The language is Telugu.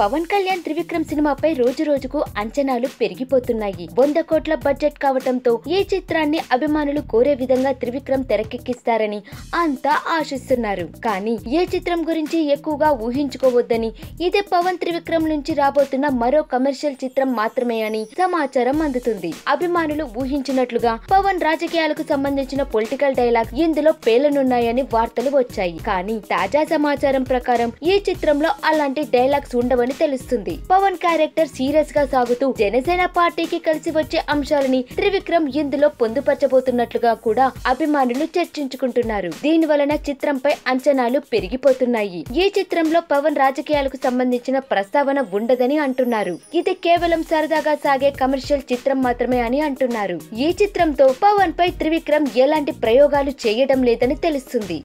పవన్ కళ్యాణ్ త్రివిక్రమ్ సినిమాపై రోజు రోజుకు అంచనాలు పెరిగిపోతున్నాయి. వంద కోట్ల బడ్జెట్ కావటంతో ఈ చిత్రాన్ని అభిమానులు కోరే విధంగా త్రివిక్రమ్ తెరకెక్కిస్తారని అంతా ఆశిస్తున్నారు. కానీ ఏ చిత్రం గురించి ఎక్కువగా ఊహించుకోవద్దని ఇదే పవన్ త్రివిక్రమ్ నుంచి రాబోతున్న మరో కమర్షియల్ చిత్రం మాత్రమే అని సమాచారం అందుతుంది. అభిమానులు ఊహించినట్లుగా పవన్ రాజకీయాలకు సంబంధించిన పొలిటికల్ డైలాగ్ ఇందులో పేలనున్నాయని వార్తలు వచ్చాయి. కానీ తాజా సమాచారం ప్రకారం ఈ చిత్రంలో అలాంటి డైలాగ్స్ ఉండవని తెలుస్తుంది. పవన్ క్యారెక్టర్ సీరియస్గా సాగుతూ జనసేన పార్టీకి కలిసి వచ్చే అంశాలని త్రివిక్రమ్ ఇందులో పొందుపరచబోతున్నట్లుగా కూడా అభిమానులు చర్చించుకుంటున్నారు. దీని వలన చిత్రంపై అంచనాలు పెరిగిపోతున్నాయి. ఈ చిత్రంలో పవన్ రాజకీయాలకు సంబంధించిన ప్రస్తావన ఉండదని అంటున్నారు. ఇది కేవలం సరదాగా సాగే కమర్షియల్ చిత్రం మాత్రమే అని అంటున్నారు. ఈ చిత్రంతో పవన్ పై త్రివిక్రమ్ ఎలాంటి ప్రయోగాలు చేయడం లేదని తెలుస్తుంది.